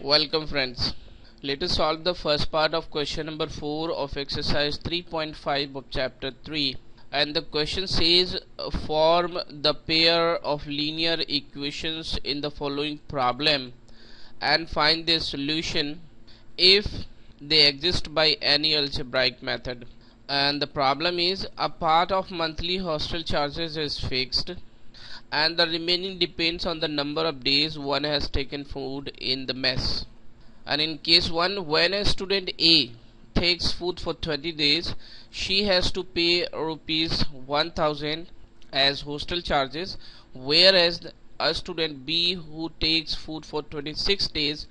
Welcome friends. Let us solve the first part of question number 4 of exercise 3.5 of chapter 3 and the question says form the pair of linear equations in the following problem and find their solution if they exist by any algebraic method. And the problem is a part of monthly hostel charges is fixed and the remaining depends on the number of days one has taken food in the mess. And in case 1 when a student A takes food for 20 days she has to pay rupees 1000 as hostel charges whereas a student B who takes food for 26 days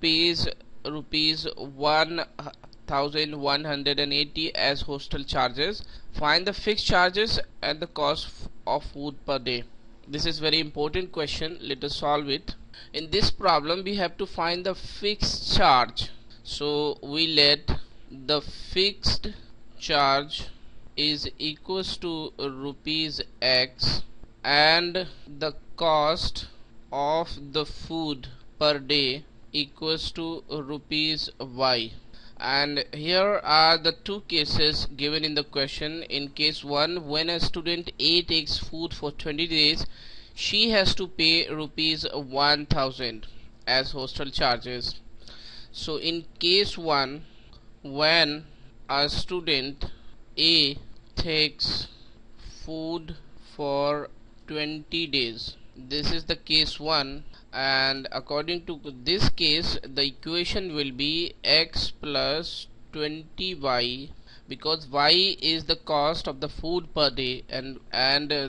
pays rupees 1180 as hostel charges. Find the fixed charges and the cost of food per day this is very important question. Let us solve it. In this problem we have to find the fixed charge. So we let the fixed charge is equals to rupees x and the cost of the food per day equals to rupees y. And here are the two cases given in the question. In case 1 when a student A takes food for 20 days she has to pay rupees 1000 as hostel charges. So in case 1 when a student A takes food for 20 days this is the case 1 and according to this case the equation will be x plus 20y because y is the cost of the food per day and and uh,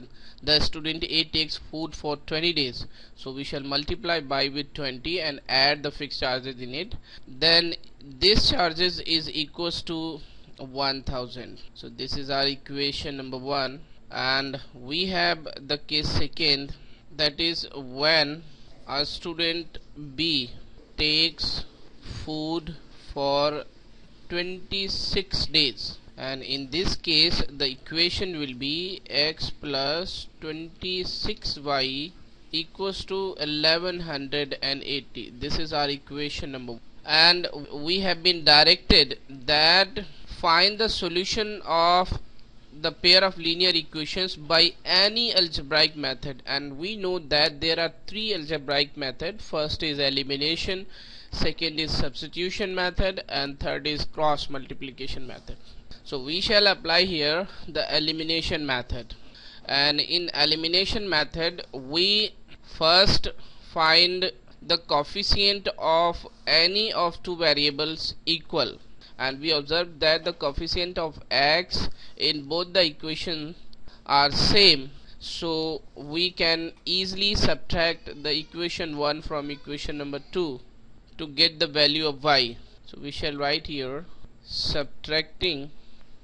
the student A takes food for 20 days. So we shall multiply by with 20 and add the fixed charges in it. Then this charges is equals to 1000 so this is our equation number one. And we have the case second that is when a student B takes food for 26 days. And in this case the equation will be x plus 26y equals to 1180 this is our equation number and we have been directed that find the solution of the pair of linear equations by any algebraic method. And we know that there are three algebraic method. First is elimination second is substitution method and third is cross multiplication method. So we shall apply here the elimination method. And in elimination method we first find the coefficient of any of two variables equal. And we observe that the coefficient of x in both the equations are same. So we can easily subtract the equation 1 from equation number 2 to get the value of y. So we shall write here subtracting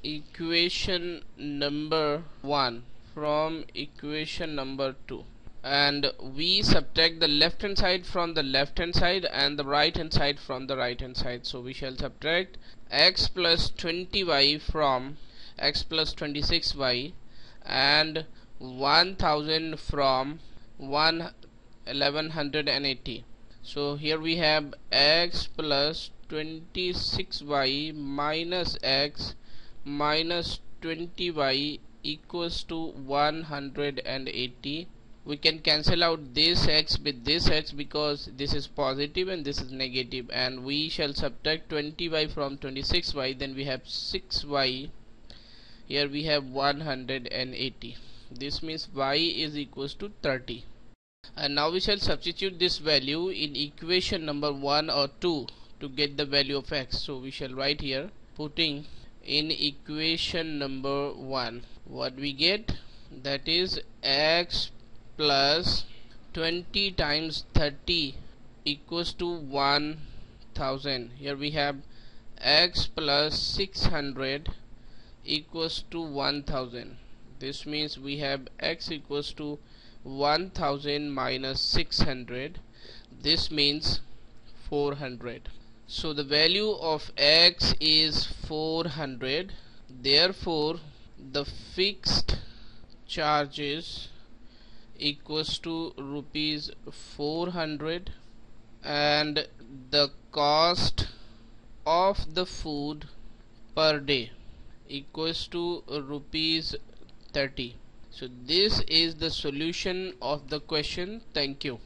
equation number 1 from equation number 2 and we subtract the left hand side from the left hand side and the right hand side from the right hand side. So we shall subtract x plus 20y from x plus 26y and 1000 from 1 1180 so here we have x plus 26y minus x minus 20y equals to 180 we can cancel out this x with this x because this is positive and this is negative. And we shall subtract 20y from 26y then we have 6y here we have 180 this means y is equals to 30 and now we shall substitute this value in equation number 1 or 2 to get the value of x. So we shall write here putting in equation number 1 what we get that is x plus 20 times 30 equals to 1000 here we have x plus 600 equals to 1000 this means we have x equals to 1000 minus 600 this means 400 so the value of x is 400 therefore the fixed charges equals to rupees 400 and the cost of the food per day equals to rupees 30 so this is the solution of the question. Thank you